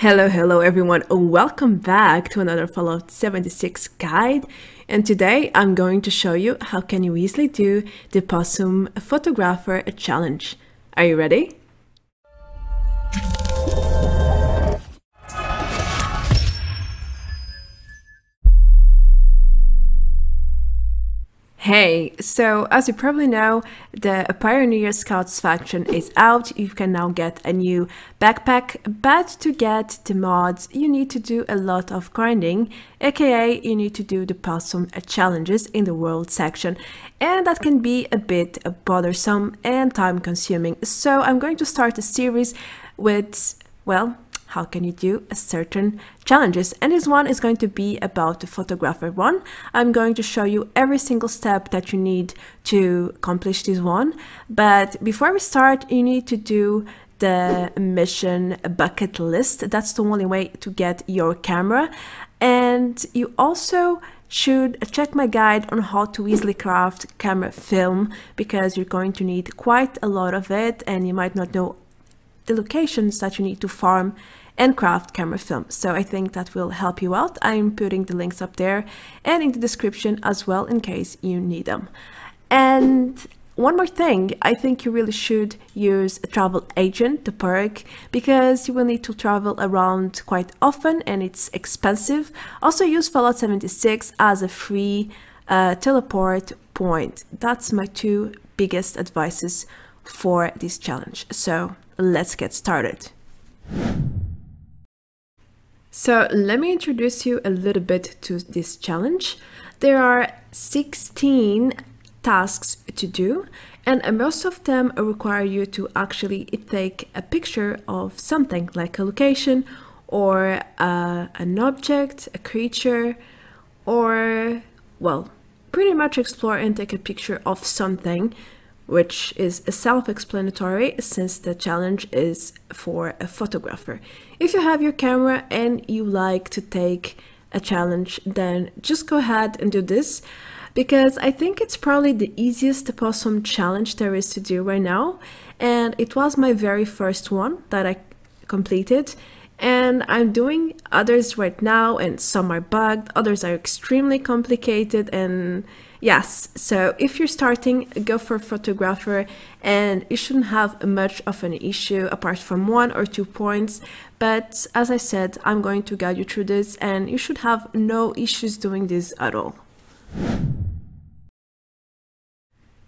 Hello, hello everyone. Welcome back to another Fallout 76 guide. And today I'm going to show you how can you easily do the Possum Photographer challenge. Are you ready? Hey, so as you probably know, the Pioneer Scouts faction is out. You can now get a new backpack, but to get the mods, you need to do a lot of grinding, aka you need to do the possum challenges in the world section, and that can be a bit bothersome and time consuming. So I'm going to start a series with, well, how can you do a certain challenges? And this one is going to be about the photographer one. I'm going to show you every single step that you need to accomplish this one. But before we start you need to do the mission bucket list. That's the only way to get your camera. And you also should check my guide on how to easily craft camera film because you're going to need quite a lot of it and you might not know the locations that you need to farm and craft camera film. So I think that will help you out. I'm putting the links up there and in the description as well in case you need them. And one more thing, I think you really should use a travel agent, the perk, because you will need to travel around quite often and it's expensive. Also use Fallout 76 as a free uh, teleport point. That's my two biggest advices for this challenge. So let's get started. So let me introduce you a little bit to this challenge. There are 16 tasks to do and most of them require you to actually take a picture of something like a location or uh, an object, a creature, or well, pretty much explore and take a picture of something which is self-explanatory since the challenge is for a photographer. If you have your camera and you like to take a challenge, then just go ahead and do this because I think it's probably the easiest possum challenge there is to do right now. And it was my very first one that I completed. And I'm doing others right now, and some are bugged, others are extremely complicated, and Yes, so if you're starting, go for a photographer and you shouldn't have much of an issue apart from one or two points. But as I said, I'm going to guide you through this and you should have no issues doing this at all.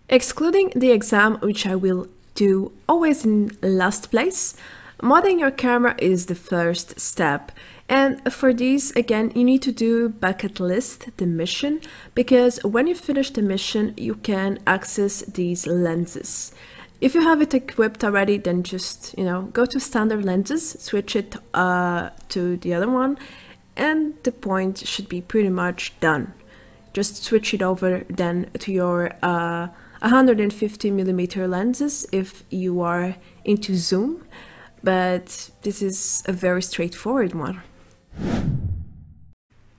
Excluding the exam, which I will do always in last place, modding your camera is the first step. And for these, again, you need to do bucket list, the mission, because when you finish the mission, you can access these lenses. If you have it equipped already, then just, you know, go to standard lenses, switch it uh, to the other one, and the point should be pretty much done. Just switch it over then to your uh, 150 millimeter lenses if you are into zoom, but this is a very straightforward one.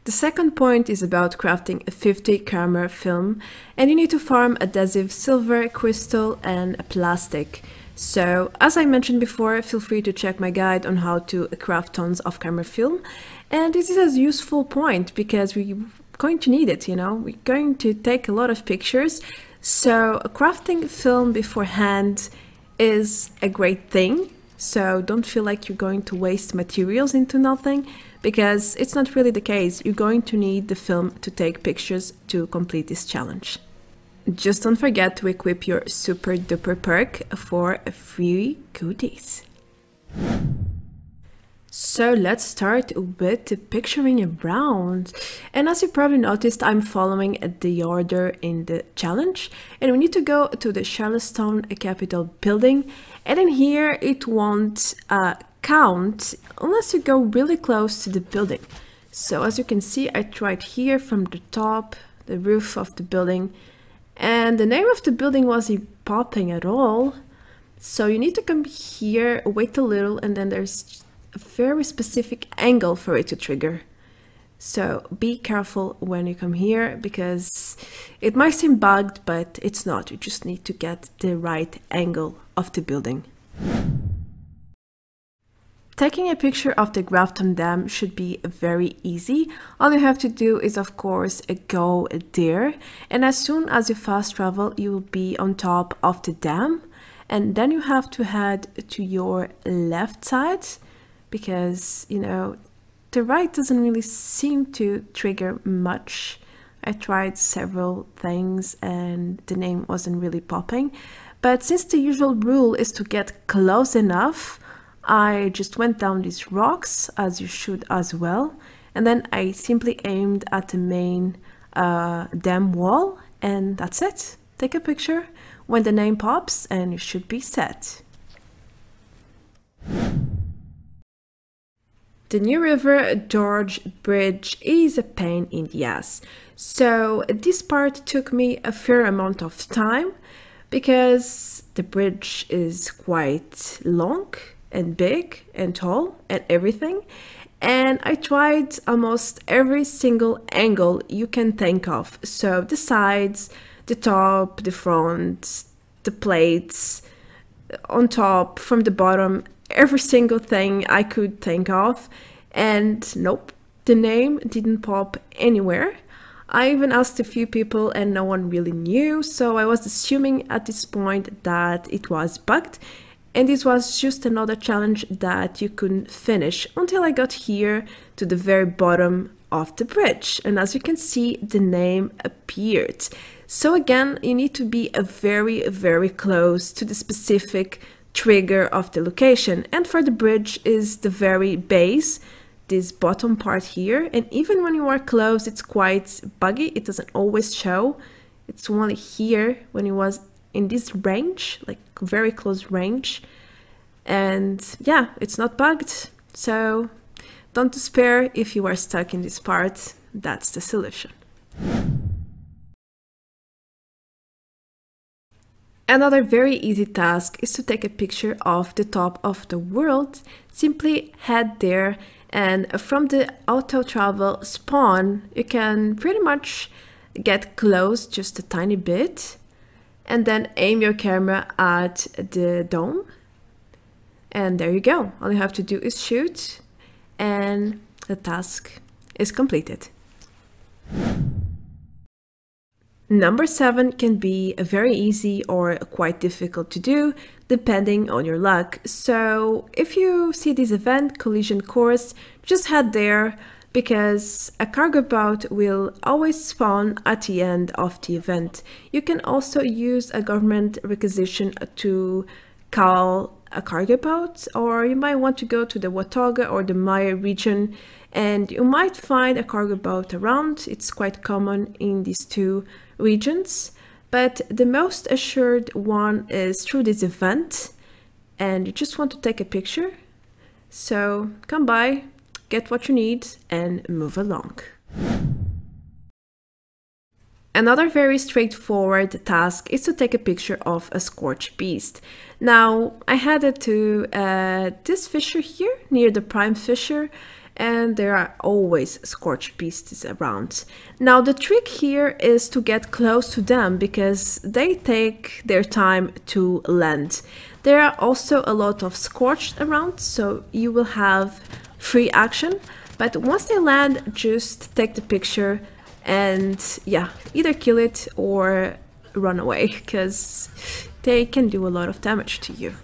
The second point is about crafting a 50 camera film and you need to farm adhesive silver, crystal and a plastic. So as I mentioned before, feel free to check my guide on how to craft tons of camera film. And this is a useful point because we're going to need it, you know, we're going to take a lot of pictures. So crafting film beforehand is a great thing. So don't feel like you're going to waste materials into nothing because it's not really the case. You're going to need the film to take pictures to complete this challenge. Just don't forget to equip your super duper perk for a free goodies. So let's start with picturing around. And as you probably noticed, I'm following the order in the challenge. And we need to go to the Charleston Capitol building. And in here, it won't uh, count unless you go really close to the building. So as you can see, I tried here from the top, the roof of the building, and the name of the building wasn't popping at all. So you need to come here, wait a little, and then there's a very specific angle for it to trigger. So be careful when you come here because it might seem bugged, but it's not. You just need to get the right angle of the building. Taking a picture of the Grafton Dam should be very easy. All you have to do is of course uh, go there and as soon as you fast travel you will be on top of the dam and then you have to head to your left side because you know the right doesn't really seem to trigger much. I tried several things and the name wasn't really popping but since the usual rule is to get close enough I just went down these rocks as you should as well and then I simply aimed at the main uh, dam wall and that's it. Take a picture when the name pops and you should be set. The New River Gorge Bridge is a pain in the ass. So this part took me a fair amount of time because the bridge is quite long and big and tall and everything. And I tried almost every single angle you can think of. So the sides, the top, the front, the plates, on top, from the bottom, every single thing I could think of. And nope, the name didn't pop anywhere. I even asked a few people and no one really knew, so I was assuming at this point that it was bugged and this was just another challenge that you couldn't finish until I got here to the very bottom of the bridge. And as you can see, the name appeared. So again, you need to be a very, very close to the specific trigger of the location. And for the bridge is the very base, this bottom part here. And even when you are close, it's quite buggy. It doesn't always show. It's only here when it was in this range, like very close range. And yeah, it's not bugged. So don't despair if you are stuck in this part. That's the solution. Another very easy task is to take a picture of the top of the world. Simply head there and from the auto travel spawn, you can pretty much get close just a tiny bit and then aim your camera at the dome. And there you go. All you have to do is shoot and the task is completed. Number seven can be very easy or quite difficult to do depending on your luck. So if you see this event, collision course, just head there, because a Cargobot will always spawn at the end of the event. You can also use a government requisition to call a Cargobot or you might want to go to the Watoga or the Mire region and you might find a Cargobot around. It's quite common in these two regions but the most assured one is through this event and you just want to take a picture. So come by, get what you need and move along. Another very straightforward task is to take a picture of a Scorchbeast. Now, I headed to uh, this fissure here near the prime fissure and there are always Scorchbeasts around. Now the trick here is to get close to them because they take their time to land. There are also a lot of scorched around so you will have free action. But once they land, just take the picture and yeah, either kill it or run away because they can do a lot of damage to you.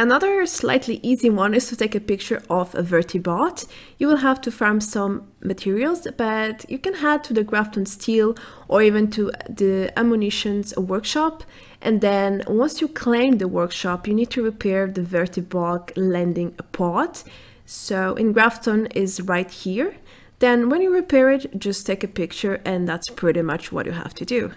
Another slightly easy one is to take a picture of a vertibot. You will have to farm some materials, but you can head to the Grafton Steel or even to the Ammunitions workshop. And then once you claim the workshop, you need to repair the vertibot landing pod. So in Grafton is right here. Then when you repair it, just take a picture and that's pretty much what you have to do.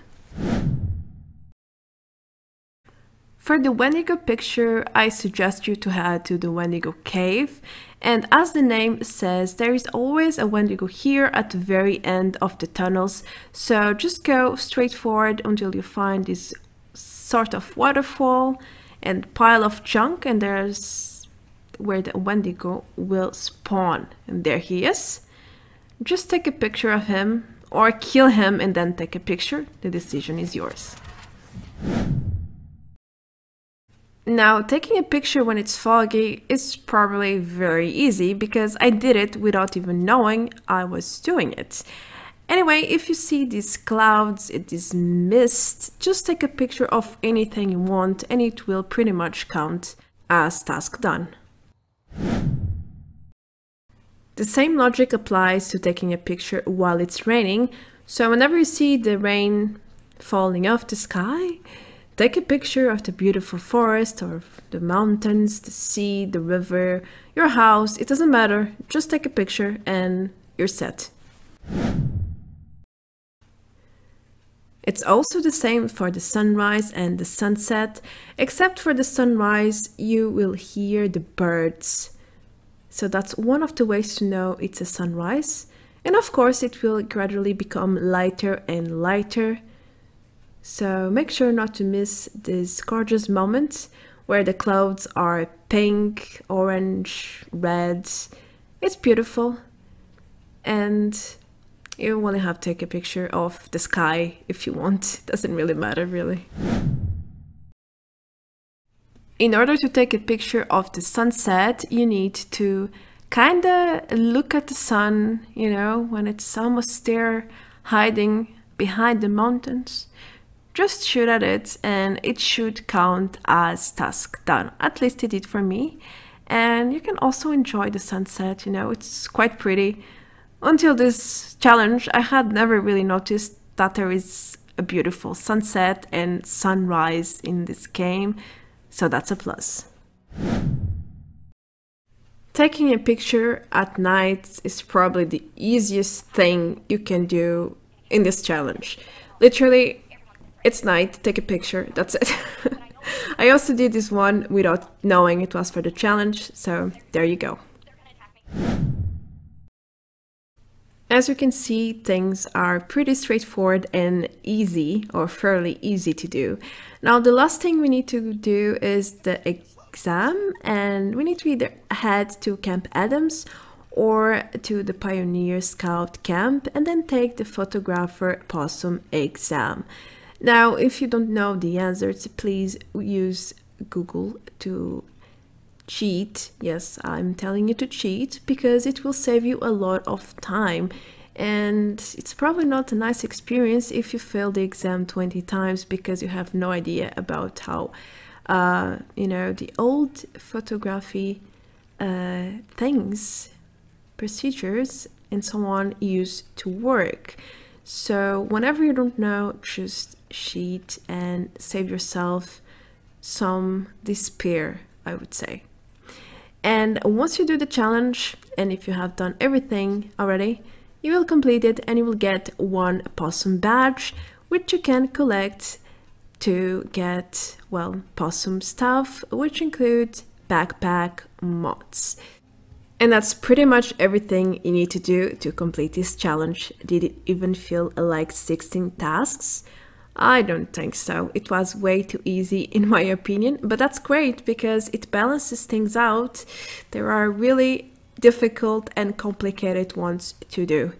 For the Wendigo picture, I suggest you to head to the Wendigo cave. And as the name says, there is always a Wendigo here at the very end of the tunnels. So just go straight forward until you find this sort of waterfall and pile of junk and there's where the Wendigo will spawn. And there he is. Just take a picture of him or kill him and then take a picture. The decision is yours. Now, taking a picture when it's foggy is probably very easy because I did it without even knowing I was doing it. Anyway, if you see these clouds, this mist, just take a picture of anything you want and it will pretty much count as task done. The same logic applies to taking a picture while it's raining, so whenever you see the rain falling off the sky, Take a picture of the beautiful forest or the mountains, the sea, the river, your house, it doesn't matter. Just take a picture and you're set. It's also the same for the sunrise and the sunset, except for the sunrise you will hear the birds. So that's one of the ways to know it's a sunrise. And of course it will gradually become lighter and lighter so make sure not to miss this gorgeous moment where the clouds are pink, orange, red. It's beautiful. And you only have to take a picture of the sky if you want. It doesn't really matter, really. In order to take a picture of the sunset, you need to kind of look at the sun, you know, when it's almost there hiding behind the mountains. Just shoot at it and it should count as task done. At least it did for me. And you can also enjoy the sunset, you know, it's quite pretty. Until this challenge, I had never really noticed that there is a beautiful sunset and sunrise in this game, so that's a plus. Taking a picture at night is probably the easiest thing you can do in this challenge. Literally, it's night, take a picture, that's it. I also did this one without knowing it was for the challenge, so there you go. As you can see, things are pretty straightforward and easy, or fairly easy to do. Now, the last thing we need to do is the exam, and we need to either head to Camp Adams or to the Pioneer Scout Camp and then take the photographer possum exam. Now, if you don't know the answers, please use Google to cheat. Yes, I'm telling you to cheat because it will save you a lot of time. And it's probably not a nice experience if you fail the exam 20 times because you have no idea about how, uh, you know, the old photography uh, things, procedures, and so on used to work. So whenever you don't know, just sheet and save yourself some despair, I would say. And once you do the challenge, and if you have done everything already, you will complete it and you will get one possum badge, which you can collect to get, well, possum stuff, which include backpack mods. And that's pretty much everything you need to do to complete this challenge. Did it even feel like 16 tasks? I don't think so. It was way too easy in my opinion, but that's great because it balances things out. There are really difficult and complicated ones to do.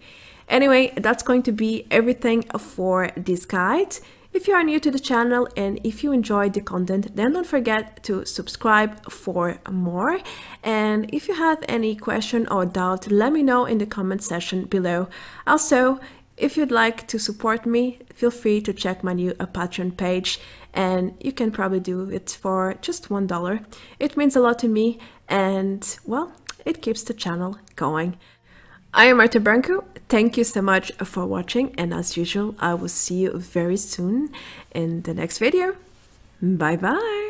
Anyway, that's going to be everything for this guide. If you are new to the channel and if you enjoyed the content, then don't forget to subscribe for more. And if you have any question or doubt, let me know in the comment section below. Also, if you'd like to support me, feel free to check my new uh, Patreon page and you can probably do it for just one dollar. It means a lot to me and well, it keeps the channel going. I am Marta Branco. Thank you so much for watching and as usual, I will see you very soon in the next video. Bye bye!